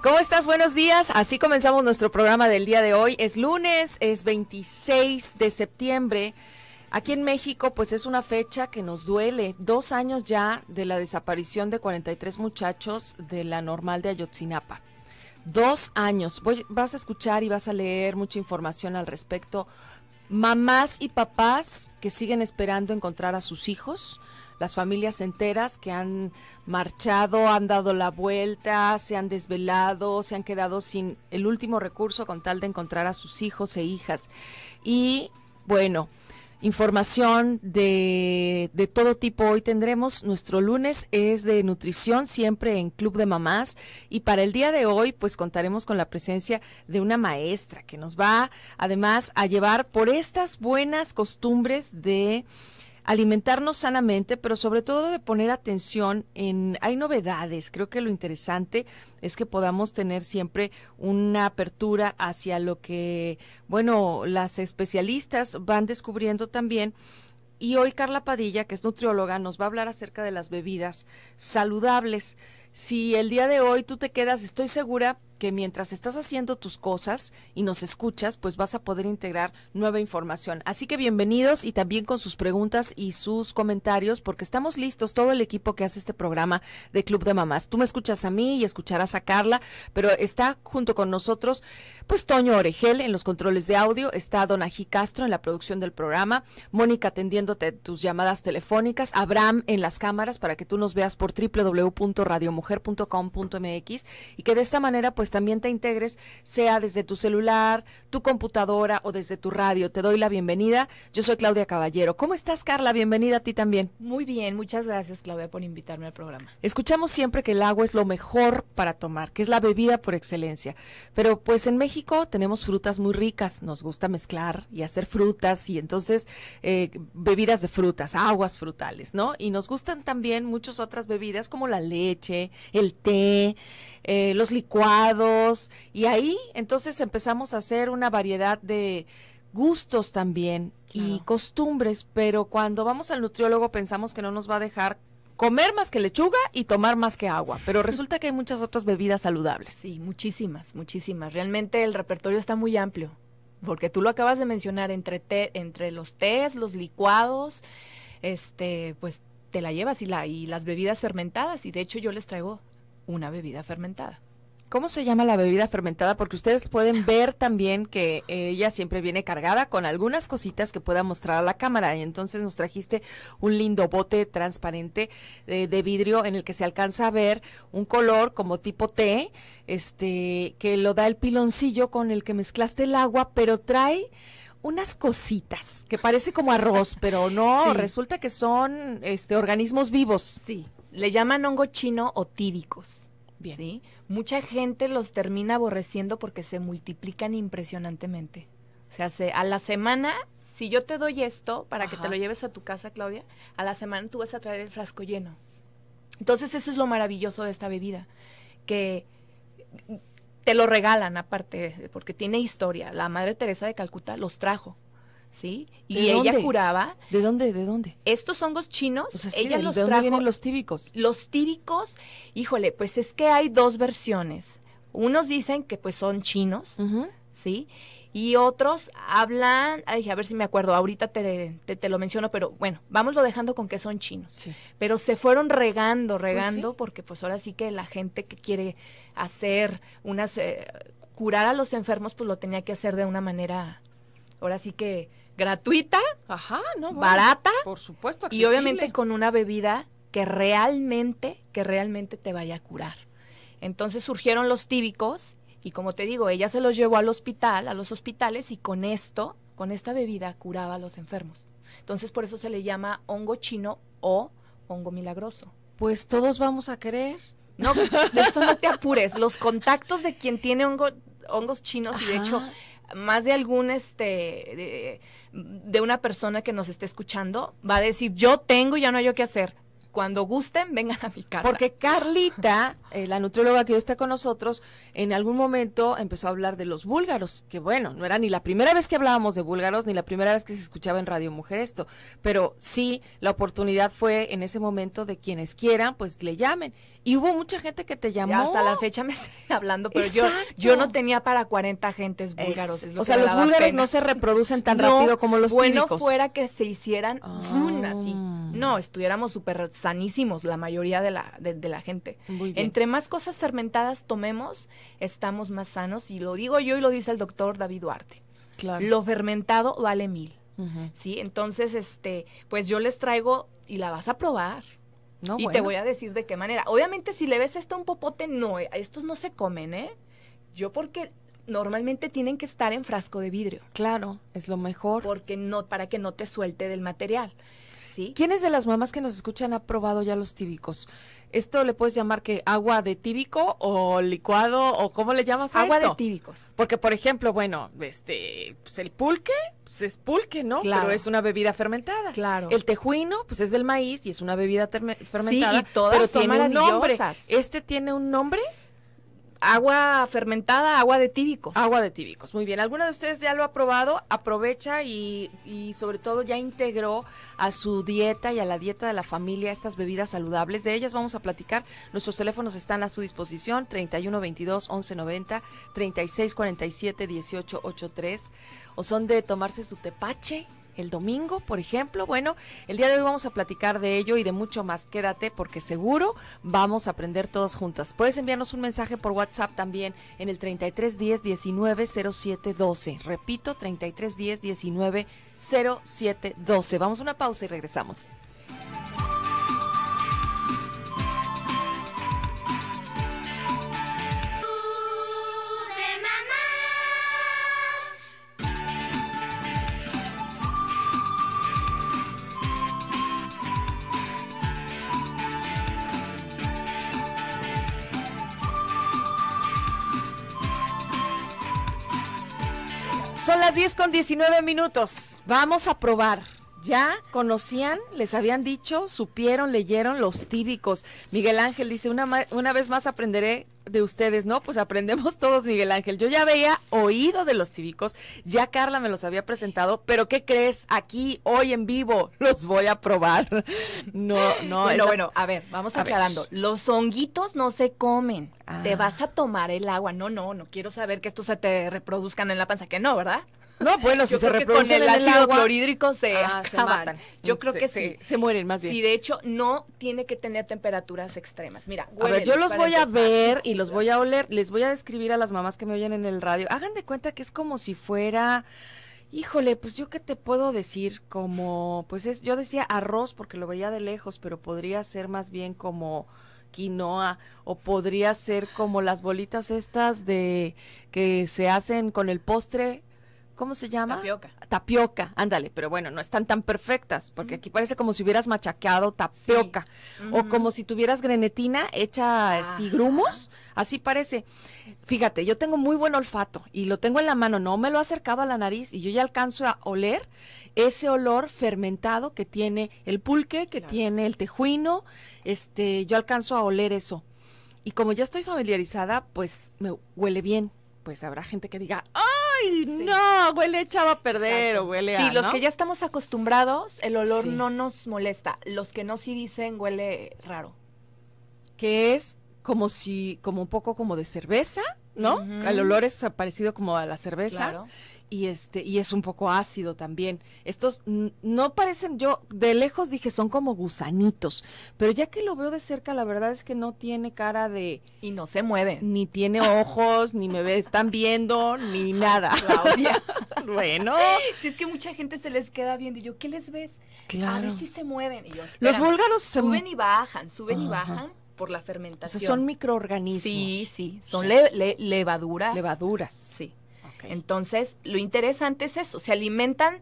¿Cómo estás? Buenos días. Así comenzamos nuestro programa del día de hoy. Es lunes, es 26 de septiembre. Aquí en México, pues es una fecha que nos duele. Dos años ya de la desaparición de 43 muchachos de la normal de Ayotzinapa. Dos años. vas a escuchar y vas a leer mucha información al respecto. Mamás y papás que siguen esperando encontrar a sus hijos las familias enteras que han marchado, han dado la vuelta, se han desvelado, se han quedado sin el último recurso con tal de encontrar a sus hijos e hijas. Y bueno, información de, de, todo tipo. Hoy tendremos nuestro lunes es de nutrición siempre en Club de Mamás y para el día de hoy pues contaremos con la presencia de una maestra que nos va además a llevar por estas buenas costumbres de alimentarnos sanamente, pero sobre todo de poner atención en, hay novedades, creo que lo interesante es que podamos tener siempre una apertura hacia lo que, bueno, las especialistas van descubriendo también. Y hoy Carla Padilla, que es nutrióloga, nos va a hablar acerca de las bebidas saludables. Si el día de hoy tú te quedas, estoy segura que mientras estás haciendo tus cosas y nos escuchas, pues vas a poder integrar nueva información. Así que bienvenidos y también con sus preguntas y sus comentarios, porque estamos listos, todo el equipo que hace este programa de Club de Mamás. Tú me escuchas a mí y escucharás a Carla, pero está junto con nosotros, pues Toño Oregel en los controles de audio, está Donají Castro en la producción del programa, Mónica atendiéndote tus llamadas telefónicas, Abraham en las cámaras para que tú nos veas por www.radiomujer.com.mx y que de esta manera, pues pues también te integres, sea desde tu celular, tu computadora o desde tu radio. Te doy la bienvenida. Yo soy Claudia Caballero. ¿Cómo estás, Carla? Bienvenida a ti también. Muy bien, muchas gracias, Claudia, por invitarme al programa. Escuchamos siempre que el agua es lo mejor para tomar, que es la bebida por excelencia. Pero pues en México tenemos frutas muy ricas, nos gusta mezclar y hacer frutas y entonces eh, bebidas de frutas, aguas frutales, ¿no? Y nos gustan también muchas otras bebidas como la leche, el té, eh, los licuados, y ahí entonces empezamos a hacer una variedad de gustos también y costumbres, pero cuando vamos al nutriólogo pensamos que no nos va a dejar comer más que lechuga y tomar más que agua, pero resulta que hay muchas otras bebidas saludables. Sí, muchísimas, muchísimas. Realmente el repertorio está muy amplio, porque tú lo acabas de mencionar entre té, entre los tés, los licuados, este, pues te la llevas y la y las bebidas fermentadas y de hecho yo les traigo una bebida fermentada. ¿Cómo se llama la bebida fermentada? Porque ustedes pueden ver también que ella siempre viene cargada con algunas cositas que pueda mostrar a la cámara. Y entonces nos trajiste un lindo bote transparente de, de, vidrio en el que se alcanza a ver un color como tipo té, este, que lo da el piloncillo con el que mezclaste el agua, pero trae unas cositas que parece como arroz, pero no, resulta que son este organismos vivos. Sí, le llaman hongo chino o tíbicos. Bien. ¿sí? Mucha gente los termina aborreciendo porque se multiplican impresionantemente. O sea, se, a la semana, si yo te doy esto para que te lo lleves a tu casa, Claudia, a la semana tú vas a traer el frasco lleno. Entonces eso es lo maravilloso de esta bebida, que te lo regalan aparte, porque tiene historia. La Madre Teresa de Calcuta los trajo. ¿Sí? Y ella juraba. ¿De dónde? ¿De dónde? Estos hongos chinos, ella los ¿de dónde vienen los tíbicos? Los tíbicos, híjole, pues es que hay dos versiones. Unos dicen que pues son chinos, ¿sí? Y otros hablan, ay, a ver si me acuerdo, ahorita te, te, lo menciono, pero bueno, vámoslo dejando con que son chinos. Pero se fueron regando, pues regando, porque pues ahora sí que la gente que quiere hacer unas, eh, curar a los enfermos, pues lo tenía que hacer de una manera, ahora sí que gratuita, Ajá, no, barata, por supuesto, y obviamente con una bebida que realmente, que realmente te vaya a curar. Entonces surgieron los tíbicos y como te digo, ella se los llevó al hospital, a los hospitales y con esto, con esta bebida curaba a los enfermos. Entonces por eso se le llama hongo chino o hongo milagroso. Pues todos vamos a querer. No, de eso no te apures. Los contactos de quien tiene hongo, hongos chinos y de hecho más de algún este de, una persona que nos esté escuchando va a decir yo tengo y ya no hay yo qué hacer Cuando gusten, vengan a mi casa. Porque Carlita, eh, la nutrióloga que hoy está con nosotros, en algún momento empezó a hablar de los búlgaros, que bueno, no era ni la primera vez que hablábamos de búlgaros, ni la primera vez que se escuchaba en Radio Mujer esto, pero sí, la oportunidad fue en ese momento de quienes quieran, pues le llamen. Y hubo mucha gente que te llamó. hasta la fecha me siguen hablando, pero yo, yo no tenía para 40 agentes búlgaros. o sea, los búlgaros no se reproducen tan rápido como los bueno fuera que se hicieran así. Ah. No, estuviéramos súper sanísimos la mayoría de la, de, la gente. Entre más cosas fermentadas tomemos, estamos más sanos. Y lo digo yo y lo dice el doctor David Duarte. Claro. Lo fermentado vale mil. ¿Sí? Entonces, este, pues yo les traigo y la vas a probar. y te voy a decir de qué manera. Obviamente, si le ves esto a un popote, no, estos no se comen, ¿eh? Yo porque normalmente tienen que estar en frasco de vidrio. Claro, es lo mejor. Porque no, para que no te suelte del material. ¿Quiénes de las mamás que nos escuchan ha probado ya los tíbicos? ¿Esto le puedes llamar que agua de tíbico o licuado o cómo le llamas a agua de tíbicos. Porque, por ejemplo, bueno, este, pues el pulque, pues es pulque, ¿no? Claro. Pero es una bebida fermentada. Claro. El tejuino, pues es del maíz y es una bebida fermentada. Sí, y todas pero tiene un nombre. ¿Este tiene un nombre? Agua fermentada, agua de tíbicos. Agua de tíbicos, muy bien. ¿Alguna de ustedes ya lo ha probado? Aprovecha y, sobre todo ya integró a su dieta y a la dieta de la familia estas bebidas saludables. De ellas vamos a platicar. Nuestros teléfonos están a su disposición, 31 22 11 90, 36 47 18 83. O son de tomarse su tepache, el domingo, por ejemplo. Bueno, el día de hoy vamos a platicar de ello y de mucho más. Quédate porque seguro vamos a aprender todas juntas. Puedes enviarnos un mensaje por WhatsApp también en el 3310 19 07 12. Repito, 3310 19 07 12. Vamos a una pausa y regresamos. 10 con 19 minutos. Vamos a probar. ¿Ya conocían? ¿Les habían dicho? ¿Supieron? ¿Leyeron los tíbicos? Miguel Ángel dice, una, una vez más aprenderé de ustedes, ¿no? Pues aprendemos todos, Miguel Ángel. Yo ya había oído de los tíbicos, ya Carla me los había presentado, pero ¿qué crees? Aquí, hoy en vivo, los voy a probar. No, no. Bueno, bueno, a ver, vamos aclarando. Los honguitos no se comen. Te ah. vas a tomar el agua. No, no, no quiero saber que estos se te reproduzcan en la panza, que no, ¿verdad? No, bueno, si se reproducen con el, ácido clorhídrico se, ah, matan. Yo creo que sí. Se, mueren más bien. Sí, de hecho, no tiene que tener temperaturas extremas. Mira, a ver, yo los voy a ver y los voy a oler. Les voy a describir a las mamás que me oyen en el radio. Hagan de cuenta que es como si fuera... Híjole, pues yo qué te puedo decir, como, pues es, yo decía arroz porque lo veía de lejos, pero podría ser más bien como quinoa o podría ser como las bolitas estas de que se hacen con el postre ¿cómo se llama? Tapioca. Tapioca, ándale, pero bueno, no están tan perfectas, porque aquí parece como si hubieras machacado tapioca, o como si tuvieras grenetina hecha así grumos, así parece. Fíjate, yo tengo muy buen olfato y lo tengo en la mano, no me lo he acercado a la nariz y yo ya alcanzo a oler ese olor fermentado que tiene el pulque, que tiene el tejuino, este, yo alcanzo a oler eso. Y como ya estoy familiarizada, pues me huele bien. Pues habrá gente que diga, ¡ah! ¡Ay, no! Huele echado a perder o huele a. Sí, los que ya estamos acostumbrados, el olor no nos molesta. Los que no sí dicen huele raro. Que es como si, como un poco como de cerveza, ¿no? El olor es parecido como a la cerveza. Claro y este y es un poco ácido también. Estos no parecen yo de lejos dije son como gusanitos, pero ya que lo veo de cerca la verdad es que no tiene cara de y no se mueve, ni tiene ojos, ni me ve, están viendo, ni nada. Claudia. bueno, si es que mucha gente se les queda viendo y yo, ¿qué les ves? Claro. A ver si se mueven y yo, Los búlgaros suben y bajan, suben y bajan por la fermentación. son microorganismos. Sí, sí, son levaduras. Levaduras. Sí. Entonces, lo interesante es eso, se alimentan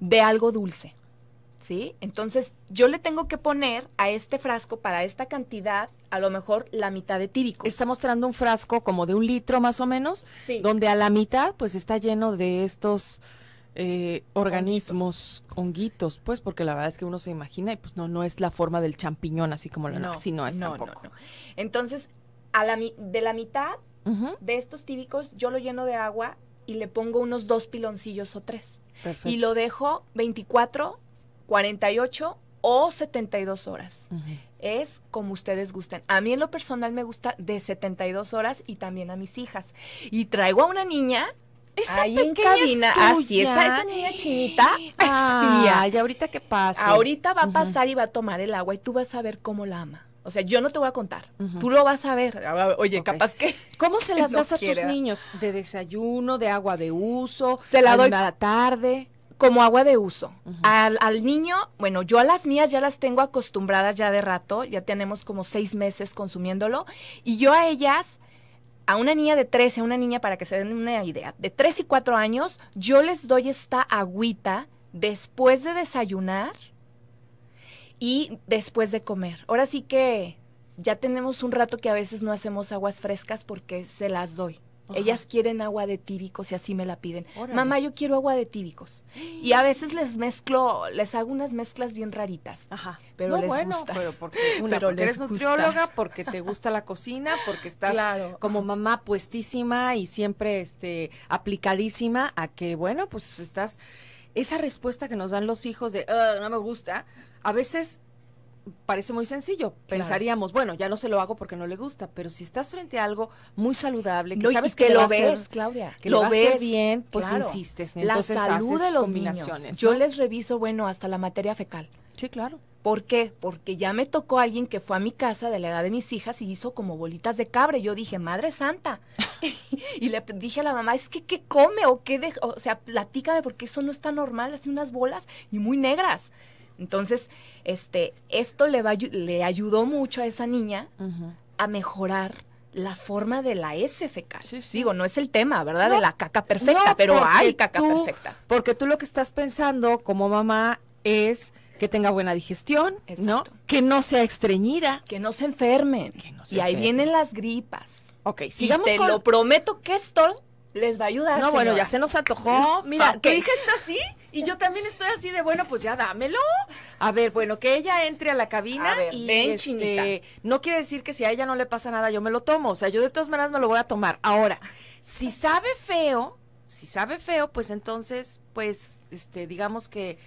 de algo dulce. ¿Sí? Entonces, yo le tengo que poner a este frasco para esta cantidad, a lo mejor la mitad de tíbicos. Está mostrando un frasco como de un litro más o menos, donde a la mitad pues está lleno de estos eh, organismos, honguitos. pues, porque la verdad es que uno se imagina y pues no, no es la forma del champiñón, así como la no, así no es tampoco. Entonces, a la, de la mitad de estos tíbicos, yo lo lleno de agua y le pongo unos dos piloncillos o tres. Y lo dejo 24, 48 o 72 horas. Es como ustedes gusten. A mí en lo personal me gusta de 72 horas y también a mis hijas. Y traigo a una niña esa ahí en cabina, así esa, esa niña chinita. Ay, ¿y ahorita qué pasa? Ahorita va a pasar y va a tomar el agua y tú vas a ver cómo la ama. O sea, yo no te voy a contar. Tú lo vas a ver. Oye, capaz que. ¿Cómo se las das a tus niños? ¿De desayuno, de agua de uso? Se la doy. La tarde como agua de uso. al, al, niño, bueno, yo a las mías ya las tengo acostumbradas ya de rato, ya tenemos como seis meses consumiéndolo, y yo a ellas a una niña de 13, a una niña para que se den una idea, de 3 y 4 años, yo les doy esta agüita después de desayunar y después de comer. Ahora sí que ya tenemos un rato que a veces no hacemos aguas frescas porque se las doy. Ellas quieren agua de tíbicos y así me la piden. Mamá, yo quiero agua de tíbicos. Y a veces les mezclo, les hago unas mezclas bien raritas. Ajá. Pero les bueno, gusta. Pero porque, eres nutrióloga, porque te gusta la cocina, porque estás como mamá puestísima y siempre este aplicadísima a que, bueno, pues estás esa respuesta que nos dan los hijos de no me gusta, a veces parece muy sencillo. Pensaríamos, bueno, ya no se lo hago porque no le gusta, pero si estás frente a algo muy saludable, que sabes que, lo ves, Claudia, que lo ves bien, pues insistes. Entonces la salud de los niños. Yo les reviso, bueno, hasta la materia fecal. Sí, claro. ¿Por qué? Porque ya me tocó alguien que fue a mi casa de la edad de mis hijas y hizo como bolitas de cabre. Yo dije, Madre Santa. y le dije a la mamá, es que ¿qué come o qué de O sea, platícame porque eso no está normal, así unas bolas y muy negras. Entonces, este, esto le, va, le ayudó mucho a esa niña a mejorar la forma de la S fecal. Digo, no es el tema, ¿verdad? de la caca perfecta, pero hay caca perfecta. Porque tú lo que estás pensando como mamá es que tenga buena digestión, ¿no? Que no sea estreñida. Que no se enfermen. y ahí vienen las gripas. Ok, sigamos y te lo prometo que esto les va a ayudar. No, bueno, ya se nos antojó. Mira, tu hija está así y yo también estoy así de, bueno, pues ya dámelo. A ver, bueno, que ella entre a la cabina y este, no quiere decir que si a ella no le pasa nada, yo me lo tomo. O sea, yo de todas maneras me lo voy a tomar. Ahora, si sabe feo, si sabe feo, pues entonces, pues, este, digamos que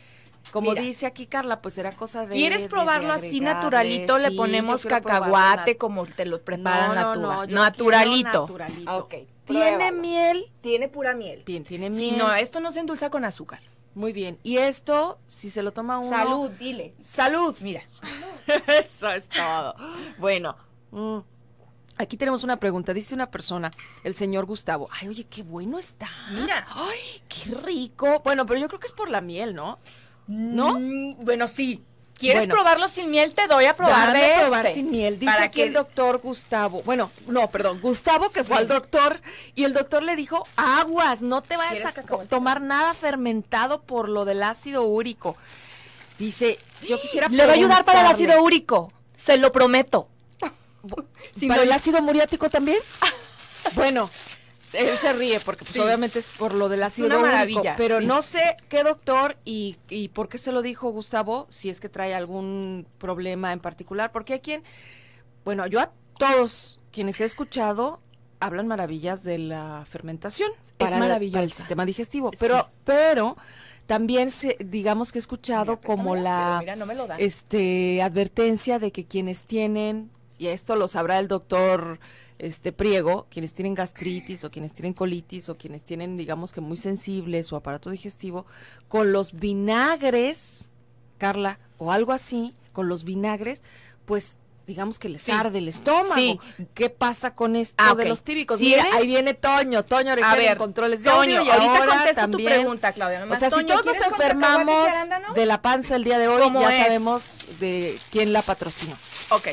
como dice aquí Carla, pues era cosa de. ¿Quieres probarlo así naturalito? le ponemos cacahuate como te lo preparan no, no, no, naturalito. naturalito. ¿Tiene miel? Tiene pura miel. Bien, tiene miel. no, esto no se endulza con azúcar. Muy bien. Y esto, si se lo toma uno. Salud, dile. Salud. Mira. Eso es todo. Bueno. Mm, aquí tenemos una pregunta. Dice una persona, el señor Gustavo. Ay, oye, qué bueno está. Mira. Ay, qué rico. Bueno, pero yo creo que es por la miel, ¿no? ¿No? Mm, bueno, sí. ¿Quieres probarlo sin miel? Te doy a probar de probar este. sin miel. Dice aquí el doctor Gustavo. Bueno, no, perdón. Gustavo que fue al doctor y el doctor le dijo, aguas, no te vayas a tomar nada fermentado por lo del ácido úrico. Dice, yo quisiera Le va a ayudar para el ácido úrico. Se lo prometo. ¿Para el ácido muriático también? bueno, él se ríe porque pues, obviamente es por lo del ácido es una maravilla, pero no sé qué doctor y, y por qué se lo dijo Gustavo, si es que trae algún problema en particular, porque hay quien, bueno, yo a todos quienes he escuchado hablan maravillas de la fermentación para, es el sistema digestivo, pero pero también se, digamos que he escuchado como la este advertencia de que quienes tienen y esto lo sabrá el doctor este priego, quienes tienen gastritis o quienes tienen colitis o quienes tienen, digamos que muy sensibles su aparato digestivo, con los vinagres, Carla, o algo así, con los vinagres, pues digamos que les arde el estómago. ¿Qué pasa con esto ah, de los típicos? Mira, ahí viene Toño, Toño a ver, controles de Toño, y ahorita contesto tu pregunta, Claudia. o sea, si todos nos enfermamos de la panza el día de hoy, ya sabemos de quién la patrocinó. Ok.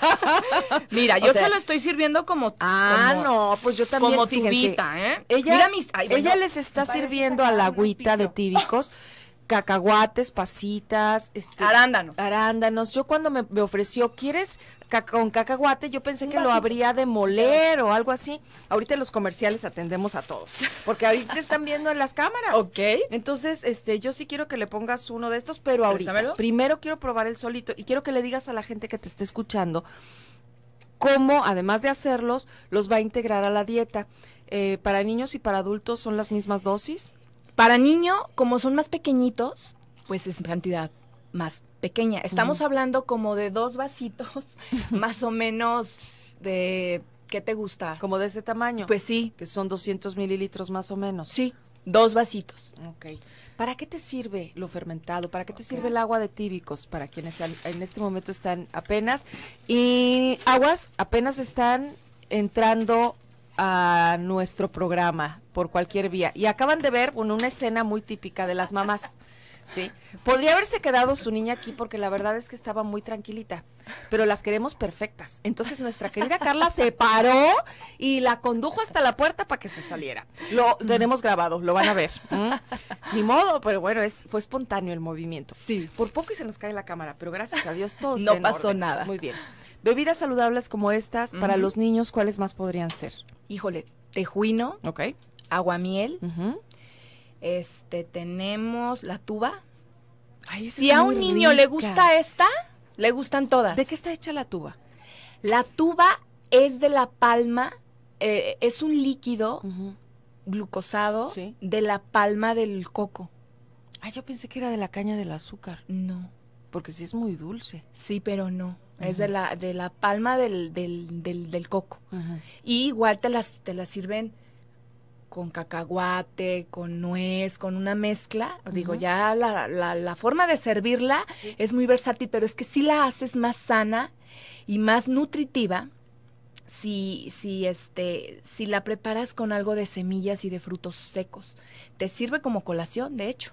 Mira, yo se lo estoy sirviendo como. Ah, no, pues yo también. Como tubita, ¿eh? Ella, ella les está sirviendo a la agüita de tíbicos cacahuates, pasitas, este, arándanos. Arándanos. Yo cuando me, ofreció, ¿quieres con cacahuate? Yo pensé que lo habría de moler o algo así. Ahorita en los comerciales atendemos a todos, porque ahorita están viendo en las cámaras. Ok. Entonces, este, yo sí quiero que le pongas uno de estos, pero ahorita. Primero quiero probar el solito y quiero que le digas a la gente que te esté escuchando cómo, además de hacerlos, los va a integrar a la dieta. Eh, para niños y para adultos son las mismas dosis. Para niño, como son más pequeñitos, pues es cantidad más pequeña. Estamos hablando como de dos vasitos, más o menos de, ¿qué te gusta? Como de ese tamaño. Pues sí. Que son 200 mililitros más o menos. Sí, dos vasitos. Ok. ¿Para qué te sirve lo fermentado? ¿Para qué te sirve el agua de tíbicos? Para quienes en este momento están apenas. Y aguas apenas están entrando a nuestro programa por cualquier vía. Y acaban de ver una escena muy típica de las mamás. ¿sí? Podría haberse quedado su niña aquí porque la verdad es que estaba muy tranquilita, pero las queremos perfectas. Entonces nuestra querida Carla se paró y la condujo hasta la puerta para que se saliera. Lo tenemos grabado, lo van a ver. Ni modo, pero bueno, es, fue espontáneo el movimiento. Sí. Por poco y se nos cae la cámara, pero gracias a Dios todos. No pasó nada. Muy bien. Bebidas saludables como estas, para los niños, ¿cuáles más podrían ser? Híjole, tejuino. Ok. Aguamiel. Este, tenemos la tuba. Ay, si a un niño le gusta esta, le gustan todas. ¿De qué está hecha la tuba? La tuba es de la palma, eh, es un líquido glucosado de la palma del coco. Ah, yo pensé que era de la caña del azúcar. No. Porque sí es muy dulce. Sí, pero no. Es de la, de la palma del, del, del, coco. Y igual te las, te las sirven con cacahuate, con nuez, con una mezcla. Digo, ya la, la, la, forma de servirla es muy versátil, pero es que si la haces más sana y más nutritiva si, si, este, si la preparas con algo de semillas y de frutos secos. Te sirve como colación, de hecho.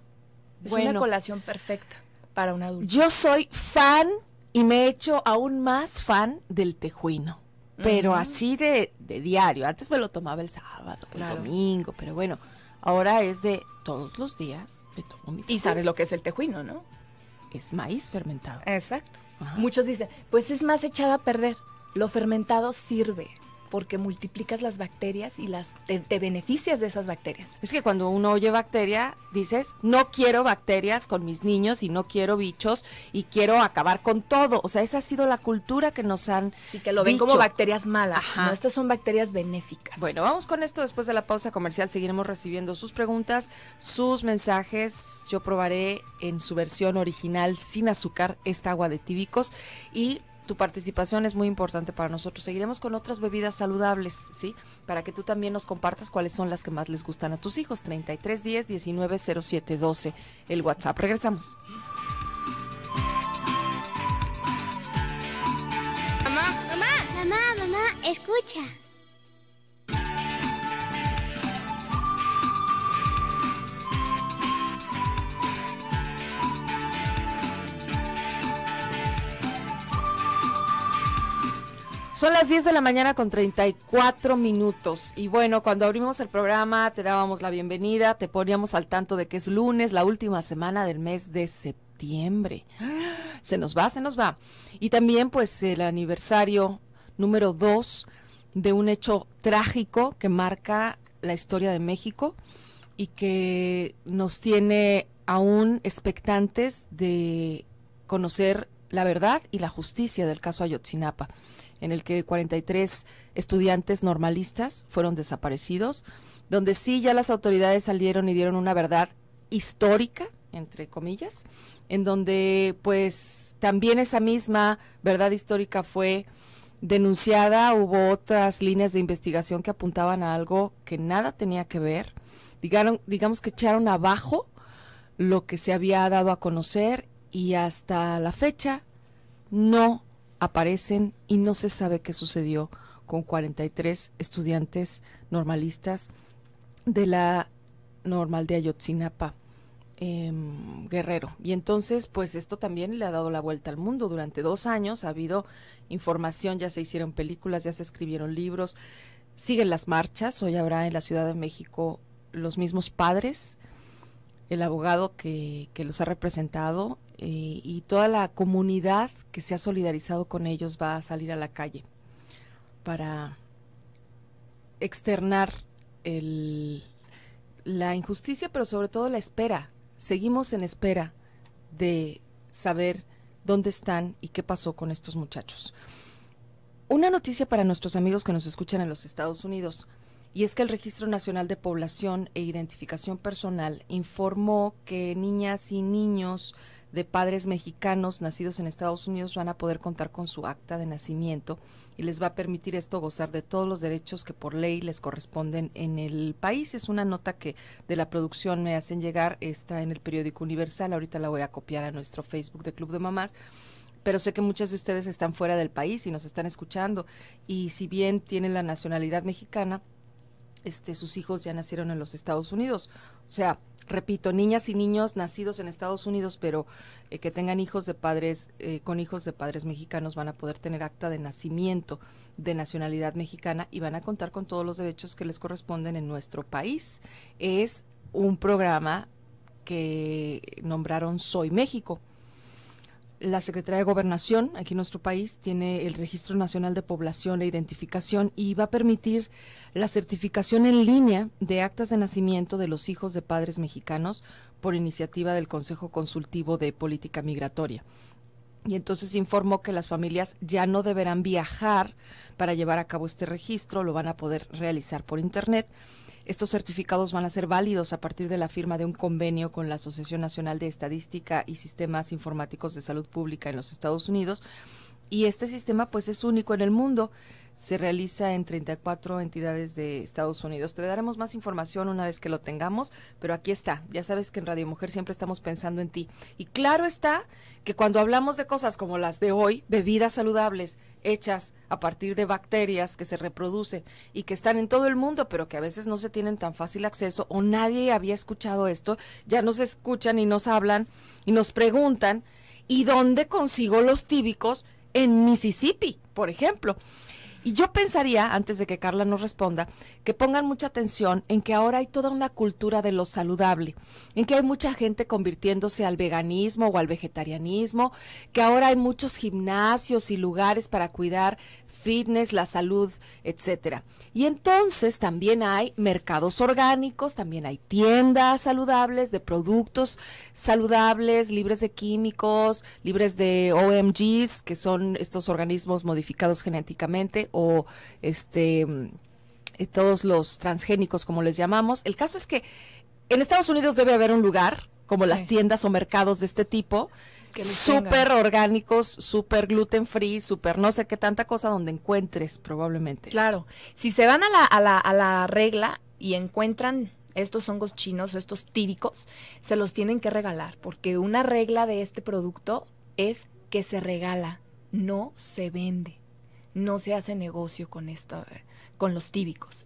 Es una colación perfecta para un adulto. Yo soy fan y me he hecho aún más fan del tejuino. Pero así de, diario. Antes me lo tomaba el sábado, el domingo, pero bueno, ahora es de todos los días me tomo mi Y sabes lo que es el tejuino, ¿no? Es maíz fermentado. Exacto. Muchos dicen, pues es más echada a perder. Lo fermentado sirve porque multiplicas las bacterias y las te, beneficias de esas bacterias. Es que cuando uno oye bacteria, dices, no quiero bacterias con mis niños y no quiero bichos y quiero acabar con todo. O sea, esa ha sido la cultura que nos han Sí, que lo ven como bacterias malas. No, estas son bacterias benéficas. Bueno, vamos con esto después de la pausa comercial. Seguiremos recibiendo sus preguntas, sus mensajes. Yo probaré en su versión original sin azúcar esta agua de tíbicos y tu participación es muy importante para nosotros. Seguiremos con otras bebidas saludables, ¿sí? Para que tú también nos compartas cuáles son las que más les gustan a tus hijos. 3310 190712, el WhatsApp. Regresamos. Mamá, mamá, mamá, mamá, escucha. Son las 10 de la mañana con 34 minutos. Y bueno, cuando abrimos el programa te dábamos la bienvenida, te poníamos al tanto de que es lunes, la última semana del mes de septiembre. Se nos va, se nos va. Y también pues el aniversario número 2 de un hecho trágico que marca la historia de México y que nos tiene aún expectantes de conocer la verdad y la justicia del caso Ayotzinapa en el que 43 estudiantes normalistas fueron desaparecidos, donde sí ya las autoridades salieron y dieron una verdad histórica, entre comillas, en donde pues también esa misma verdad histórica fue denunciada, hubo otras líneas de investigación que apuntaban a algo que nada tenía que ver, digamos que echaron abajo lo que se había dado a conocer y hasta la fecha no aparecen y no se sabe qué sucedió con 43 estudiantes normalistas de la normal de Ayotzinapa. Em, Guerrero. Y entonces, pues esto también le ha dado la vuelta al mundo. Durante dos años ha habido información, ya se hicieron películas, ya se escribieron libros, siguen las marchas. Hoy habrá en la Ciudad de México los mismos padres el abogado que, que los ha representado eh, y toda la comunidad que se ha solidarizado con ellos va a salir a la calle para externar el, la injusticia, pero sobre todo la espera. Seguimos en espera de saber dónde están y qué pasó con estos muchachos. Una noticia para nuestros amigos que nos escuchan en los Estados Unidos, y es que el Registro Nacional de Población e Identificación Personal informó que niñas y niños de padres mexicanos nacidos en Estados Unidos van a poder contar con su acta de nacimiento y les va a permitir esto gozar de todos los derechos que por ley les corresponden en el país. Es una nota que de la producción me hacen llegar, está en el periódico Universal, ahorita la voy a copiar a nuestro Facebook de Club de Mamás pero sé que muchas de ustedes están fuera del país y nos están escuchando y si bien tienen la nacionalidad mexicana, este, sus hijos ya nacieron en los Estados Unidos. O sea, repito, niñas y niños nacidos en Estados Unidos, pero eh, que tengan hijos de padres, eh, con hijos de padres mexicanos, van a poder tener acta de nacimiento de nacionalidad mexicana y van a contar con todos los derechos que les corresponden en nuestro país. Es un programa que nombraron Soy México la Secretaría de Gobernación aquí en nuestro país tiene el Registro Nacional de Población e Identificación y va a permitir la certificación en línea de actas de nacimiento de los hijos de padres mexicanos por iniciativa del Consejo Consultivo de Política Migratoria. Y entonces informó que las familias ya no deberán viajar para llevar a cabo este registro, lo van a poder realizar por Internet estos certificados van a ser válidos a partir de la firma de un convenio con la Asociación Nacional de Estadística y Sistemas Informáticos de Salud Pública en los Estados Unidos. Y este sistema pues es único en el mundo se realiza en 34 entidades de Estados Unidos. Te daremos más información una vez que lo tengamos, pero aquí está. Ya sabes que en Radio Mujer siempre estamos pensando en ti. Y claro está que cuando hablamos de cosas como las de hoy, bebidas saludables hechas a partir de bacterias que se reproducen y que están en todo el mundo, pero que a veces no se tienen tan fácil acceso o nadie había escuchado esto, ya nos escuchan y nos hablan y nos preguntan, ¿y dónde consigo los tíbicos en Mississippi, por ejemplo? Y yo pensaría, antes de que Carla nos responda, que pongan mucha atención en que ahora hay toda una cultura de lo saludable, en que hay mucha gente convirtiéndose al veganismo o al vegetarianismo, que ahora hay muchos gimnasios y lugares para cuidar fitness, la salud, etcétera. Y entonces también hay mercados orgánicos, también hay tiendas saludables de productos saludables, libres de químicos, libres de OMGs, que son estos organismos modificados genéticamente o este eh, todos los transgénicos como les llamamos. El caso es que en Estados Unidos debe haber un lugar como las tiendas o mercados de este tipo súper orgánicos, súper gluten free, súper no sé qué tanta cosa donde encuentres probablemente. Claro, si se van a la, a la, a la regla y encuentran estos hongos chinos o estos tíbicos, se los tienen que regalar, porque una regla de este producto es que se regala, no se vende no se hace negocio con esto, con los tíbicos.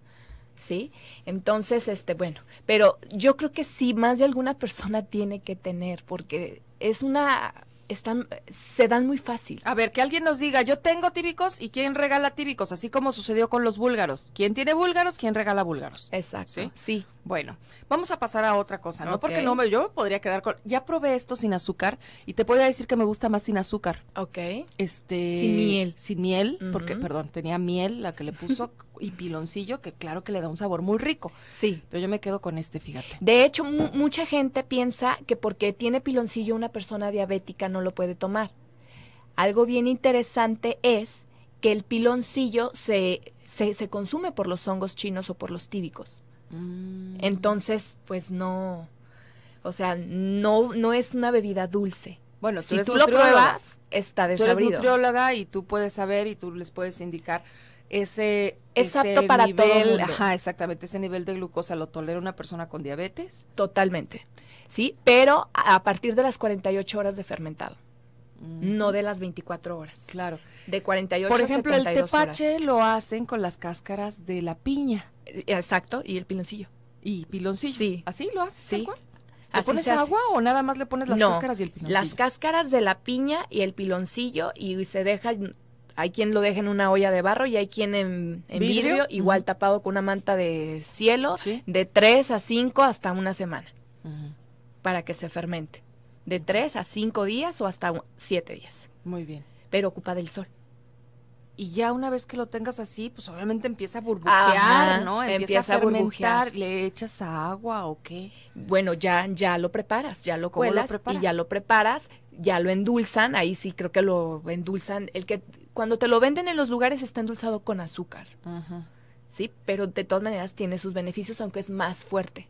¿Sí? Entonces, este, bueno, pero yo creo que sí, más de alguna persona tiene que tener, porque es una están, se dan muy fácil. A ver, que alguien nos diga, yo tengo tíbicos y quién regala tíbicos, así como sucedió con los búlgaros. ¿Quién tiene búlgaros? ¿Quién regala búlgaros? Exacto. Sí. Bueno, vamos a pasar a otra cosa, ¿no? Porque no me, yo podría quedar con. Ya probé esto sin azúcar y te puedo decir que me gusta más sin azúcar. Ok. Este. Sin miel. Sin miel, porque, perdón, tenía miel la que le puso y piloncillo, que claro que le da un sabor muy rico. Sí. Pero yo me quedo con este, fíjate. De hecho, mucha gente piensa que porque tiene piloncillo una persona diabética no lo puede tomar. Algo bien interesante es que el piloncillo se, se, se consume por los hongos chinos o por los tíbicos. Mm. Entonces, pues no, o sea, no, no es una bebida dulce. Bueno, si tú lo pruebas, está desabrido. Tú eres nutrióloga y tú puedes saber y tú les puedes indicar ese es apto para nivel, todo Ajá, exactamente, ese nivel de glucosa lo tolera una persona con diabetes. Totalmente. Sí, pero a partir de las 48 horas de fermentado. No de las 24 horas. Claro. De 48 Por ejemplo, el tepache lo hacen con las cáscaras de la piña. Eh, exacto, y el piloncillo. ¿Y piloncillo? Sí. ¿Así lo haces? Sí. ¿Le pones agua o nada más le pones las cáscaras y el piloncillo? Las cáscaras de la piña y el piloncillo y se deja, hay quien lo deja en una olla de barro y hay quien en, vidrio, igual tapado con una manta de cielo, de tres a cinco hasta una semana. para que se fermente. De tres a cinco días o hasta siete días. Muy bien. Pero ocupa del sol. Y ya una vez que lo tengas así, pues obviamente empieza a burbujear, ¿no? Empieza, a, burbujear. ¿Le echas agua o qué? Bueno, ya, ya lo preparas, ya lo cuelas y ya lo preparas, ya lo endulzan, ahí sí creo que lo endulzan. El que cuando te lo venden en los lugares está endulzado con azúcar. Sí, pero de todas maneras tiene sus beneficios, aunque es más fuerte.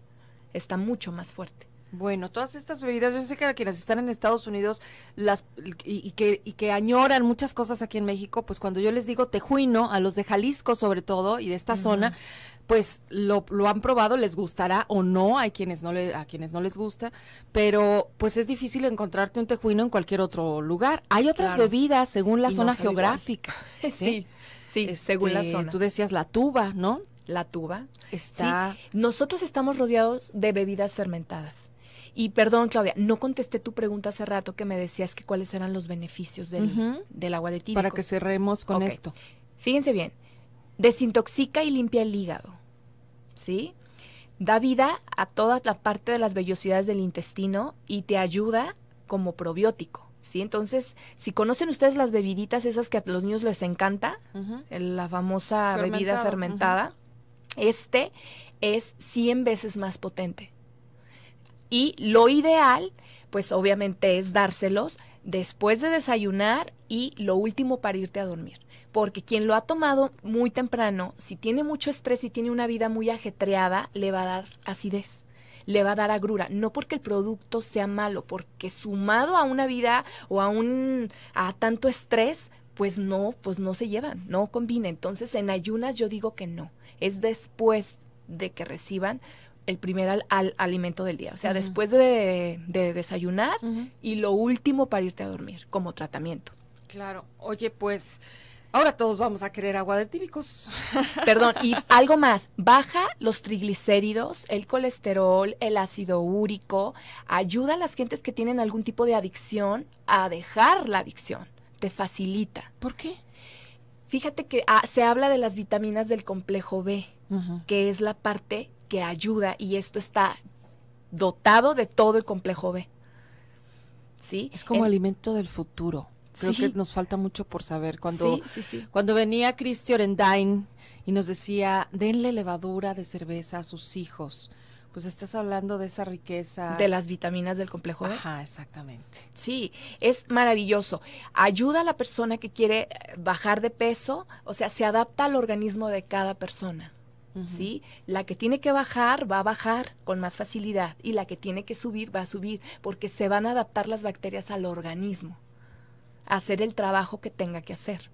Está mucho más fuerte. Bueno, todas estas bebidas, yo sé que a quienes están en Estados Unidos las y, que, y que añoran muchas cosas aquí en México, pues cuando yo les digo tejuino, a los de Jalisco sobre todo y de esta zona, pues lo, lo, han probado, les gustará o no, hay quienes no le, a quienes no les gusta, pero pues es difícil encontrarte un tejuino en cualquier otro lugar. Hay otras bebidas según la zona geográfica. sí, sí, según la este, zona. Tú decías la tuba, ¿no? La tuba. Está. Nosotros estamos rodeados de bebidas fermentadas. Y perdón, Claudia, no contesté tu pregunta hace rato que me decías que cuáles eran los beneficios del, agua de tíbicos. Para que cerremos con esto. Fíjense bien, desintoxica y limpia el hígado, ¿sí? Da vida a toda la parte de las vellosidades del intestino y te ayuda como probiótico. ¿Sí? Entonces, si conocen ustedes las bebiditas esas que a los niños les encanta, la famosa bebida fermentada, este es 100 veces más potente. Y lo ideal, pues obviamente es dárselos después de desayunar y lo último para irte a dormir. Porque quien lo ha tomado muy temprano, si tiene mucho estrés y tiene una vida muy ajetreada, le va a dar acidez le va a dar agrura, no porque el producto sea malo, porque sumado a una vida o a un a tanto estrés, pues no, pues no se llevan, no combina. Entonces, en ayunas yo digo que no, es después de que reciban el primer al, alimento del día, o sea, después de, desayunar y lo último para irte a dormir como tratamiento. Claro, oye, pues ahora todos vamos a querer agua de típicos. Perdón, y algo más, baja los triglicéridos, el colesterol, el ácido úrico, ayuda a las gentes que tienen algún tipo de adicción a dejar la adicción, te facilita. ¿Por qué? Fíjate que ah, se habla de las vitaminas del complejo B, que es la parte que ayuda y esto está dotado de todo el complejo B. ¿Sí? Es como alimento del futuro. Creo que nos falta mucho por saber. Cuando, cuando venía Christy Orendain y nos decía, denle levadura de cerveza a sus hijos, pues estás hablando de esa riqueza. De las vitaminas del complejo B. Ajá, exactamente. Sí, es maravilloso. Ayuda a la persona que quiere bajar de peso, o sea, se adapta al organismo de cada persona. ¿Sí? La que tiene que bajar va a bajar con más facilidad y la que tiene que subir va a subir porque se van a adaptar las bacterias al organismo, a hacer el trabajo que tenga que hacer.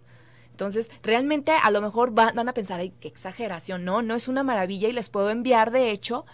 Entonces, realmente a lo mejor van, van a pensar, ay, qué exageración, no, no es una maravilla y les puedo enviar, de hecho,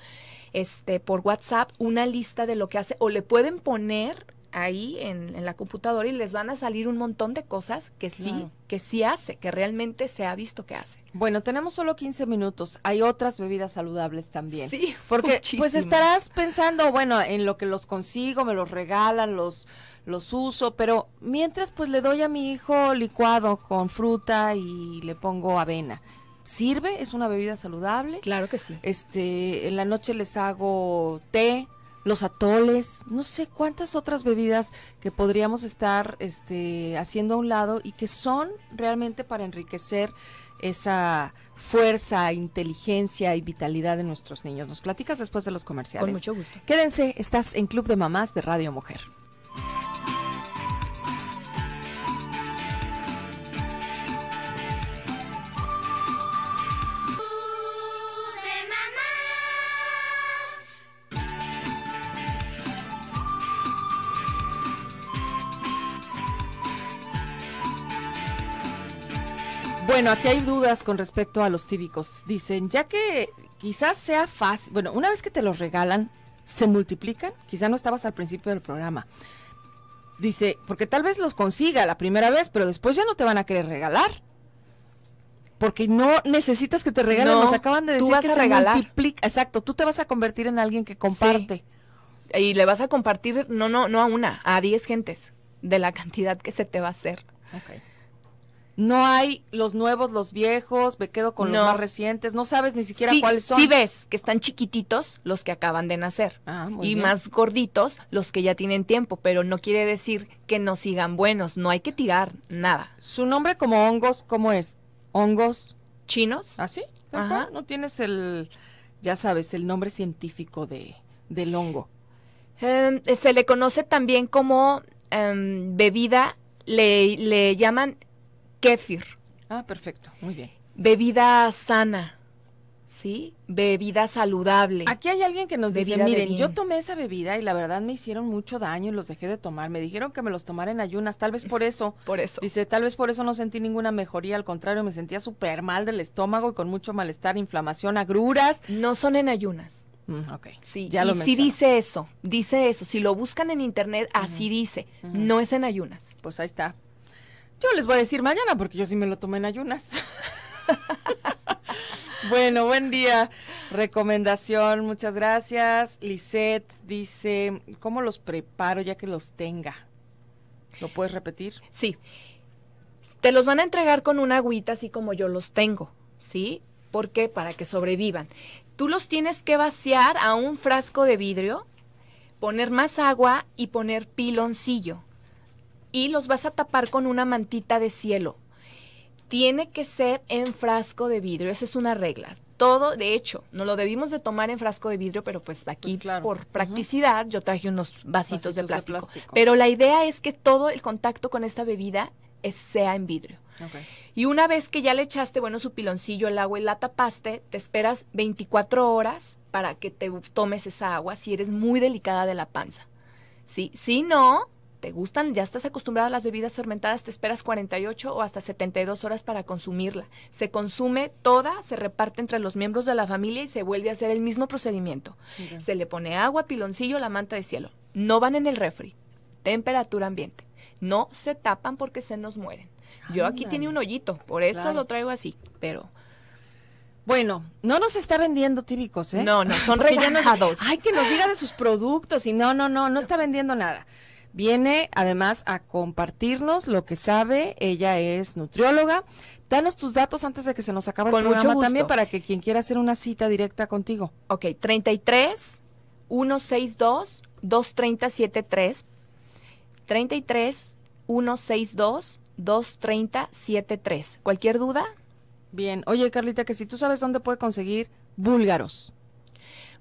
este, por WhatsApp una lista de lo que hace o le pueden poner ahí en, la computadora y les van a salir un montón de cosas que sí, que sí hace, que realmente se ha visto que hace. Bueno, tenemos solo 15 minutos. Hay otras bebidas saludables también. Sí, porque pues estarás pensando, bueno, en lo que los consigo, me los regalan, los los uso, pero mientras pues le doy a mi hijo licuado con fruta y le pongo avena. ¿Sirve? ¿Es una bebida saludable? Claro que sí. Este, en la noche les hago té, los atoles, no sé cuántas otras bebidas que podríamos estar este, haciendo a un lado y que son realmente para enriquecer esa fuerza, inteligencia y vitalidad de nuestros niños. Nos platicas después de los comerciales. Con mucho gusto. Quédense, estás en Club de Mamás de Radio Mujer. Bueno, aquí hay dudas con respecto a los tíbicos. Dicen, ya que quizás sea fácil, bueno, una vez que te los regalan, se multiplican. Quizá no estabas al principio del programa. Dice, porque tal vez los consiga la primera vez, pero después ya no te van a querer regalar. Porque no necesitas que te regalen, nos acaban de decir vas que a regalar. multiplica. Exacto, tú te vas a convertir en alguien que comparte. Y le vas a compartir, no, no, no a una, a 10 gentes, de la cantidad que se te va a hacer. Okay. No hay los nuevos, los viejos, me quedo con los más recientes, no sabes ni siquiera cuáles son. Sí ves que están chiquititos los que acaban de nacer ah, y más gorditos los que ya tienen tiempo, pero no quiere decir que no sigan buenos, no hay que tirar nada. Su nombre como hongos, ¿cómo es? Hongos chinos. ¿Ah, sí? Ajá. No tienes el, ya sabes, el nombre científico de, del hongo. Em, se le conoce también como em, bebida, le, le llaman Kéfir. Ah, perfecto, muy bien. Bebida sana, ¿sí? Bebida saludable. Aquí hay alguien que nos dice, miren, yo tomé esa bebida y la verdad me hicieron mucho daño y los dejé de tomar. Me dijeron que me los tomara en ayunas, tal vez por eso. por eso. Dice, tal vez por eso no sentí ninguna mejoría, al contrario, me sentía súper mal del estómago y con mucho malestar, inflamación, agruras. No son en ayunas. Mm, ok. Sí, ya y sí dice eso, dice eso. Si lo buscan en internet, así dice. No es en ayunas. Pues ahí está. Yo les voy a decir mañana porque yo sí me lo tomé en ayunas. bueno, buen día. Recomendación, muchas gracias. Lisette dice, ¿cómo los preparo ya que los tenga? ¿Lo puedes repetir? Sí. Te los van a entregar con una agüita así como yo los tengo, ¿sí? ¿Por qué? Para que sobrevivan. Tú los tienes que vaciar a un frasco de vidrio, poner más agua y poner piloncillo y los vas a tapar con una mantita de cielo. Tiene que ser en frasco de vidrio, eso es una regla. Todo, de hecho, no lo debimos de tomar en frasco de vidrio, pero pues aquí pues por practicidad yo traje unos vasitos, de, plástico. Pero la idea es que todo el contacto con esta bebida sea en vidrio. Y una vez que ya le echaste, bueno, su piloncillo, el agua y la tapaste, te esperas 24 horas para que te tomes esa agua si eres muy delicada de la panza. ¿Sí? Si no, te gustan, ya estás acostumbrada a las bebidas fermentadas, te esperas 48 o hasta 72 horas para consumirla. Se consume toda, se reparte entre los miembros de la familia y se vuelve a hacer el mismo procedimiento. Se le pone agua, piloncillo, la manta de cielo. No van en el refri. Temperatura ambiente. No se tapan porque se nos mueren. Yo aquí tiene un hoyito, por eso lo traigo así, pero... Bueno, no nos está vendiendo típicos, ¿eh? No, no, son rebajados. ay, que nos diga de sus productos y no, no, no, no está vendiendo nada. Viene además a compartirnos lo que sabe. Ella es nutrióloga. Danos tus datos antes de que se nos acabe el programa también para que quien quiera hacer una cita directa contigo. Ok, 33 162 230 73 33 162 230 73. ¿Cualquier duda? Bien. Oye, Carlita, que si tú sabes dónde puede conseguir búlgaros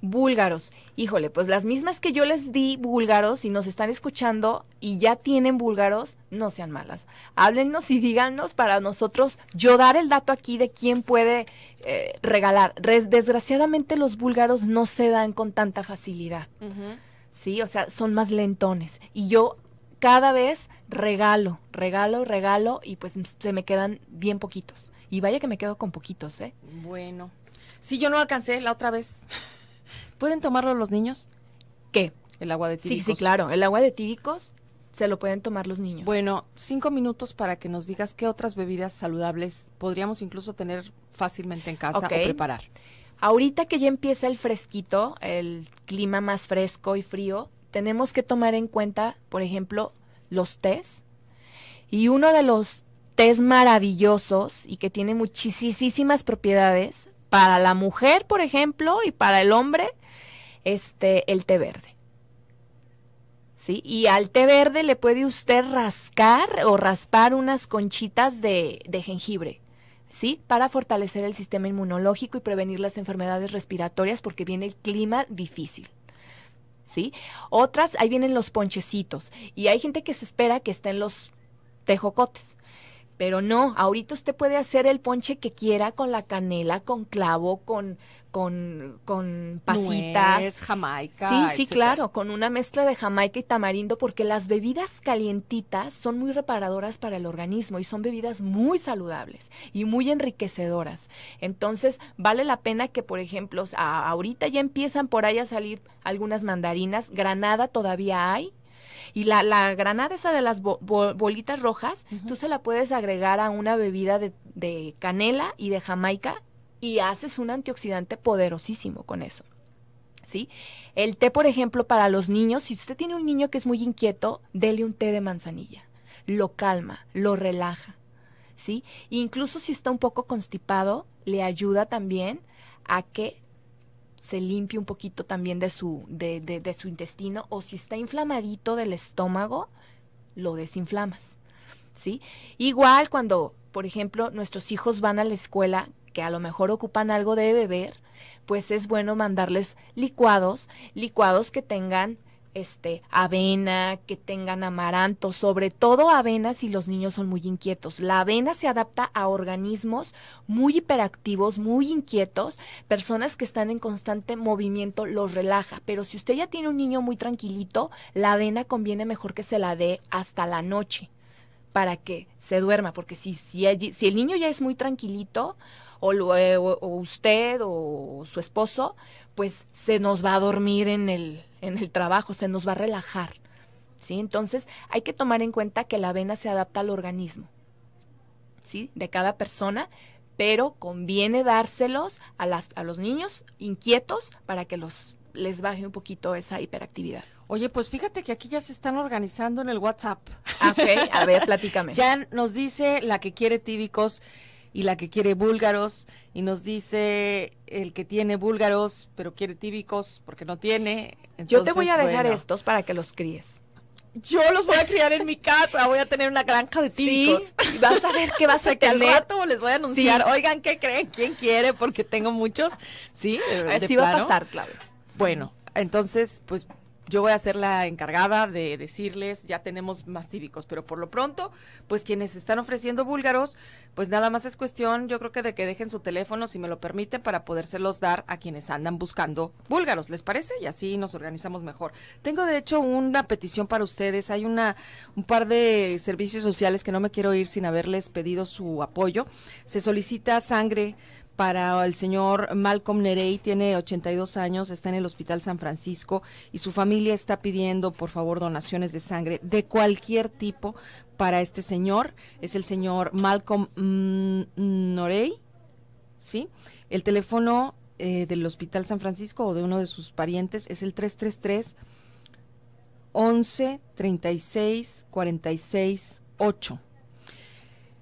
búlgaros. Híjole, pues las mismas que yo les di búlgaros y nos están escuchando y ya tienen búlgaros, no sean malas. Háblennos y díganos para nosotros yo dar el dato aquí de quién puede eh, regalar. desgraciadamente los búlgaros no se dan con tanta facilidad. Sí, o sea, son más lentones. Y yo cada vez regalo, regalo, regalo y pues se me quedan bien poquitos. Y vaya que me quedo con poquitos, ¿eh? Bueno. Si yo no alcancé la otra vez. ¿Pueden tomarlo los niños? ¿Qué? El agua de tíbicos. Sí, sí, claro. El agua de tíbicos se lo pueden tomar los niños. Bueno, cinco minutos para que nos digas qué otras bebidas saludables podríamos incluso tener fácilmente en casa o preparar. Ahorita que ya empieza el fresquito, el clima más fresco y frío, tenemos que tomar en cuenta, por ejemplo, los tés. Y uno de los tés maravillosos y que tiene muchísimas propiedades para la mujer, por ejemplo, y para el hombre, este, el té verde. ¿Sí? Y al té verde le puede usted rascar o raspar unas conchitas de, de jengibre. ¿sí? Para fortalecer el sistema inmunológico y prevenir las enfermedades respiratorias porque viene el clima difícil. ¿Sí? Otras, ahí vienen los ponchecitos. Y hay gente que se espera que estén los tejocotes. Pero no, ahorita usted puede hacer el ponche que quiera con la canela, con clavo, con, con, con pasitas. jamaica. Sí, sí, claro, con una mezcla de jamaica y tamarindo, porque las bebidas calientitas son muy reparadoras para el organismo y son bebidas muy saludables y muy enriquecedoras. Entonces, vale la pena que, por ejemplo, ahorita ya empiezan por ahí a salir algunas mandarinas, granada todavía hay, y la, la granada esa de las bolitas rojas, tú se la puedes agregar a una bebida de, de canela y de jamaica y haces un antioxidante poderosísimo con eso. ¿Sí? El té, por ejemplo, para los niños, si usted tiene un niño que es muy inquieto, dele un té de manzanilla. Lo calma, lo relaja. ¿sí? incluso si está un poco constipado, le ayuda también a que se limpie un poquito también de su, de, de su intestino o si está inflamadito del estómago, lo desinflamas. ¿sí? Igual cuando, por ejemplo, nuestros hijos van a la escuela, que a lo mejor ocupan algo de beber, pues es bueno mandarles licuados, licuados que tengan este, avena, que tengan amaranto, sobre todo avena si los niños son muy inquietos. La avena se adapta a organismos muy hiperactivos, muy inquietos, personas que están en constante movimiento los relaja, pero si usted ya tiene un niño muy tranquilito, la avena conviene mejor que se la dé hasta la noche para que se duerma, porque si, si, si el niño ya es muy tranquilito, o, o, usted o su esposo, pues se nos va a dormir en el, en el trabajo, se nos va a relajar. ¿sí? Entonces hay que tomar en cuenta que la avena se adapta al organismo ¿sí? de cada persona, pero conviene dárselos a, las, a los niños inquietos para que los, les baje un poquito esa hiperactividad. Oye, pues fíjate que aquí ya se están organizando en el WhatsApp. Ah, ok, a ver, platícame. ya nos dice la que quiere tíbicos y la que quiere búlgaros y nos dice el que tiene búlgaros pero quiere tíbicos porque no tiene. Yo te voy a dejar estos para que los críes. Yo los voy a criar en mi casa, voy a tener una granja de tíbicos. Sí, y vas a ver qué vas a tener. Al rato les voy a anunciar, oigan, ¿qué creen? ¿Quién quiere? Porque tengo muchos. Sí, así va a pasar, Claudia. Bueno, entonces, pues yo voy a ser la encargada de decirles, ya tenemos más tíbicos, pero por lo pronto, pues quienes están ofreciendo búlgaros, pues nada más es cuestión, yo creo que de que dejen su teléfono, si me lo permiten, para podérselos dar a quienes andan buscando búlgaros, ¿les parece? Y así nos organizamos mejor. Tengo de hecho una petición para ustedes, hay una un par de servicios sociales que no me quiero ir sin haberles pedido su apoyo. Se solicita sangre para el señor Malcolm Nerey, tiene 82 años, está en el Hospital San Francisco y su familia está pidiendo, por favor, donaciones de sangre de cualquier tipo para este señor. Es el señor Malcolm Norey, ¿sí? El teléfono eh, del Hospital San Francisco o de uno de sus parientes es el 333 11 36 46 8.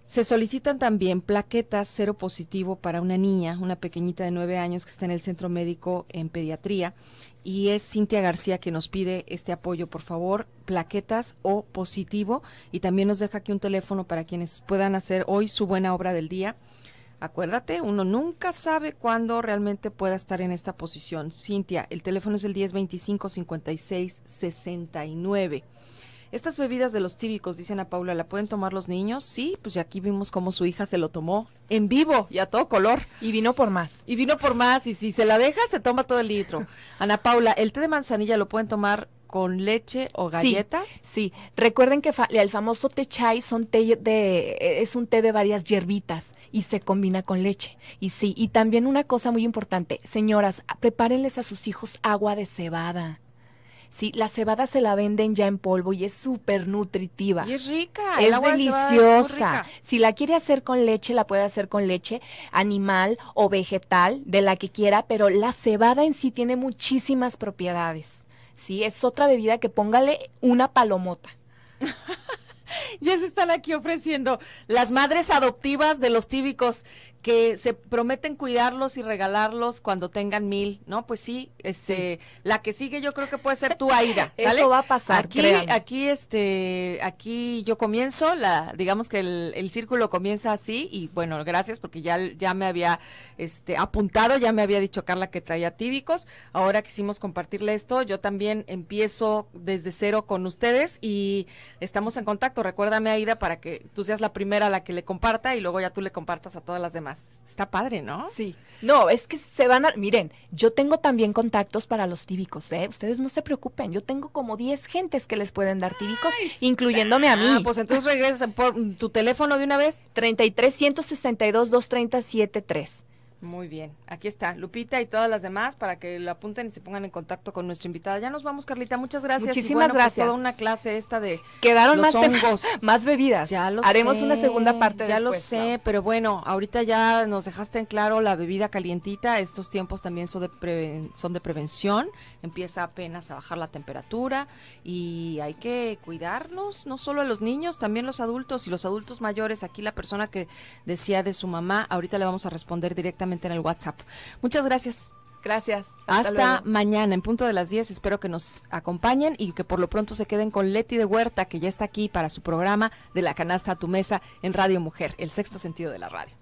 Se solicitan también plaquetas cero positivo para una niña, una pequeñita de nueve años que está en el centro médico en pediatría. Y es Cintia García que nos pide este apoyo, por favor, plaquetas o positivo. Y también nos deja aquí un teléfono para quienes puedan hacer hoy su buena obra del día. Acuérdate, uno nunca sabe cuándo realmente pueda estar en esta posición. Cintia, el teléfono es el 1025 56 69. Estas bebidas de los tíbicos, dicen a Paula, ¿la pueden tomar los niños? Sí, pues ya aquí vimos cómo su hija se lo tomó en vivo y a todo color. Y vino por más. Y vino por más, y si se la deja, se toma todo el litro. Ana Paula, ¿el té de manzanilla lo pueden tomar con leche o galletas? Sí, recuerden que el famoso té chai son té de, es un té de varias hierbitas y se combina con leche. Y sí, y también una cosa muy importante, señoras, prepárenles a sus hijos agua de cebada. Sí, la cebada se la venden ya en polvo y es súper nutritiva. Y es rica. Es deliciosa. si la quiere hacer con leche, la puede hacer con leche animal o vegetal, de la que quiera, pero la cebada en sí tiene muchísimas propiedades. Sí, es otra bebida que póngale una palomota. ya se están aquí ofreciendo las madres adoptivas de los tíbicos que se prometen cuidarlos y regalarlos cuando tengan mil, ¿no? Pues sí, este, la que sigue yo creo que puede ser tu Aida. Eso va a pasar. Aquí, aquí, este, aquí yo comienzo, la, digamos que el, círculo comienza así y bueno, gracias porque ya, ya me había, este, apuntado, ya me había dicho Carla que traía tíbicos. Ahora quisimos compartirle esto. Yo también empiezo desde cero con ustedes y estamos en contacto. Recuérdame Aida para que tú seas la primera a la que le comparta y luego ya tú le compartas a todas las demás. Está padre, ¿no? Sí. No, es que se van a... Miren, yo tengo también contactos para los tíbicos, ¿eh? Ustedes no se preocupen, yo tengo como 10 gentes que les pueden dar tíbicos, incluyéndome a mí. Ah, pues entonces regresas por tu teléfono de una vez. 33 162 230 73. Muy bien, aquí está Lupita y todas las demás para que lo apunten y se pongan en contacto con nuestra invitada. Ya nos vamos, Carlita, muchas gracias. Muchísimas pues, gracias. toda una clase esta de quedaron más hongos, más bebidas. Ya lo Haremos una segunda parte. Ya lo sé, pero bueno, ahorita ya nos dejaste en claro la bebida calientita. Estos tiempos también son de son de prevención. Empieza apenas a bajar la temperatura y hay que cuidarnos, no solo a los niños, también los adultos y los adultos mayores. Aquí la persona que decía de su mamá, ahorita le vamos a responder directamente en el WhatsApp. Muchas gracias. Gracias. Hasta, mañana, en punto de las 10. Espero que nos acompañen y que por lo pronto se queden con Leti de Huerta, que ya está aquí para su programa de la canasta a tu mesa en Radio Mujer, el sexto sentido de la radio.